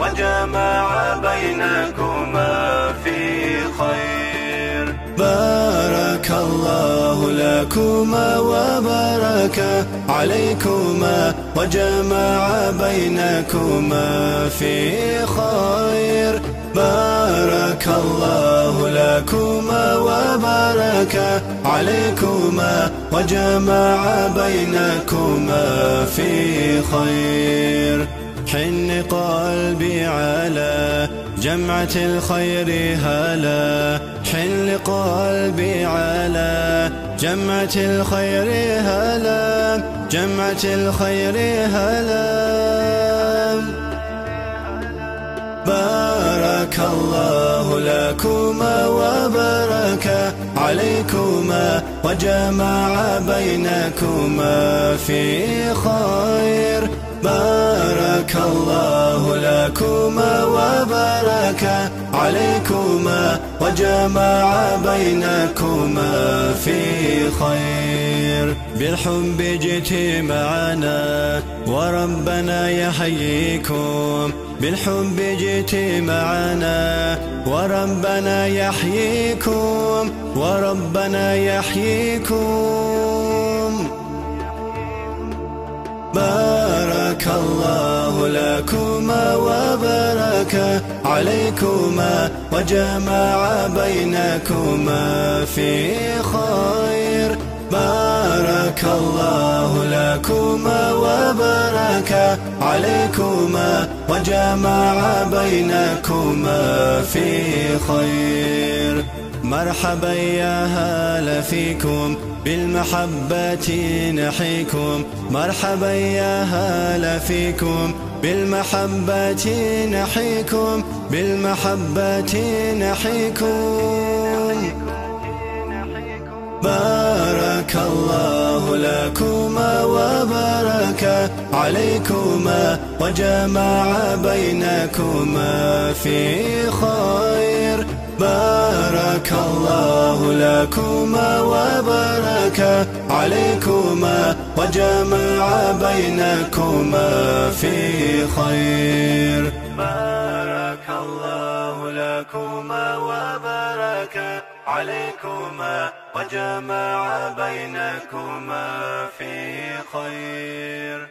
وجمع بينكما في خير. بارك الله لكما وبارك عليكما وجمع بينكما في خير. بارك الله لكما وبارك عليكما وجمع بينكما في خير. حن قلبي على جمعة الخير هلا. حن قلبي على جمعة الخير هلا. جمعة الخير هلا. بارك الله لكما عليكما وجمع بينكما في خير. بارك الله لكما وبارك عليكما وجمع بينكما في خير. بالحب جئت معنا وربنا يحييكم. بالحب جئت معنا وربنا يحييكم. وربنا يحييكم. بارك الله لكما وبارك عليكما وجمع بينكما في خير. بارك الله لكما وبارك عليكما وجمع بينكما في خير. مرحبا يا هلا فيكم بالمحبة نحيكم. مرحبا يا هلا فيكم بالمحبة نحيكم بالمحبة نحيكم. بارك الله لكما وبارك عليكما وجمع بينكما في خير. بارك الله لكما وبارك عليكما وجمع بينكما في خير بارك الله لكما وبارك عليكما وجمع بينكما في خير